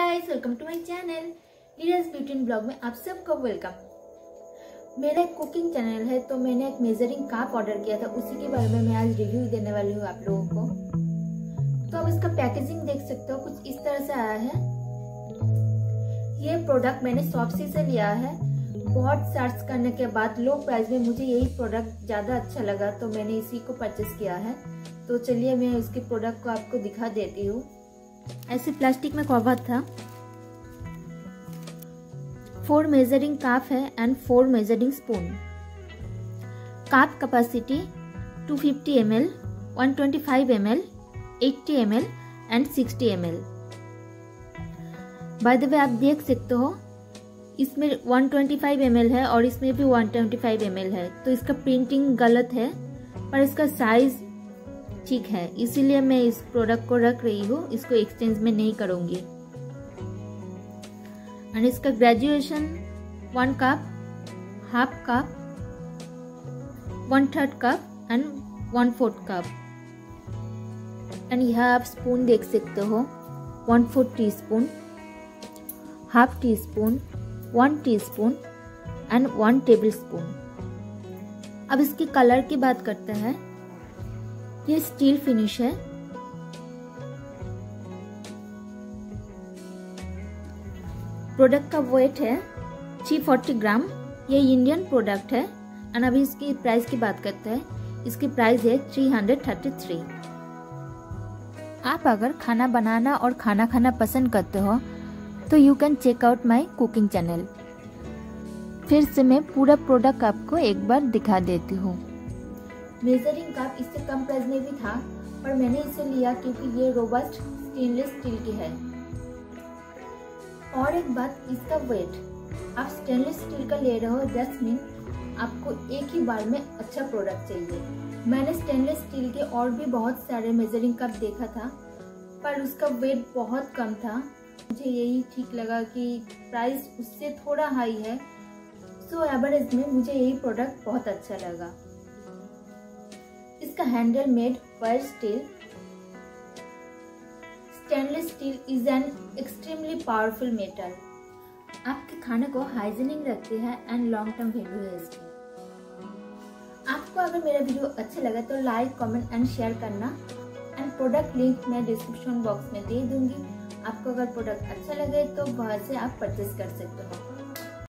Guys welcome to my channel leaders beauty blog में आप सबको वेलकम मेरा एक कुकिंग चैनल है तो मैंने एक मेजरिंग कप ऑर्डर किया था, उसी के बारे में मैं आज रिव्यू देने वाली हूँ आप लोगों को। तो अब इसका पैकेजिंग देख सकते हो, कुछ इस तरह से आया है। ये प्रोडक्ट मैंने शॉपसी से लिया है। बहुत सर्च करने के बाद लो प्राइस में मुझे यही प्रोडक्ट ज़्यादा अच्छा लगा तो मैंने इसी को परचेस किया है। तो चलिए मैं इसके प्रोडक्ट को आपको दिखा देती हूँ। ऐसे प्लास्टिक में कवर था। फोर मेजरिंग काफ है and four measuring spoon cup capacity 250 fifty M L one twenty five M L eighty M L and sixty M L by the way आप देख सकते हो, इसमें 125 ट्वेंटी है और इसमें भी 125 ट्वेंटी है। तो इसका प्रिंटिंग गलत है, पर इसका साइज़ ठीक है, इसीलिए मैं इस प्रोडक्ट को रख रही हूँ, इसको एक्सचेंज में नहीं करूँगी। एंड इसका graduation one cup half cup one third cup and one fourth cup and यह आप स्पून देख सकते हो one fourth teaspoon half teaspoon one teaspoon and one tablespoon अब इसकी कलर की बात करते हैं। ये स्टील फिनिश है। प्रोडक्ट का वेट है 340 ग्राम। ये इंडियन प्रोडक्ट है। एंड अभी इसकी प्राइस की बात करते हैं। इसकी प्राइस है 333 आप अगर खाना बनाना और खाना खाना पसंद करते हो तो you can check out my cooking channel फिर से मैं पूरा प्रोडक्ट आपको एक बार दिखा देती हूँ। मेजरिंग कप इससे कम प्राइस में भी था, पर मैंने इसे लिया क्योंकि ये रोबस्ट स्टेनलेस स्टील की है। और एक बात, इसका वेट आप स्टेनलेस स्टील का ले रहे हो दस मीन आपको एक ही बार में अच्छा प्रोडक्ट चाहिए। मैंने स्टेनलेस स्टील के और भी बहुत सारे मेजरिंग कप देखा था, पर उसका वेट बहुत कम था। मुझे यही ठीक लगा कि प्राइस उससे थोड़ा हाई है सो एवरेज में मुझे यही प्रोडक्ट बहुत अच्छा लगा। इसका हैंडल मेड पर steel. Stainless steel is an extremely powerful metal. आपके खाने को हाइजीनिक रखती है एंड लॉन्ग टर्म वैल्यू है इसकी। आपको अगर मेरा वीडियो अच्छा लगा तो लाइक, कमेंट एंड शेयर करना। एंड प्रोडक्ट लिंक मैं डिस्क्रिप्शन बॉक्स में दे दूँगी। आपको अगर प्रोडक्ट अच्छा लगे तो वहाँ से आप परचेज कर सकते हो।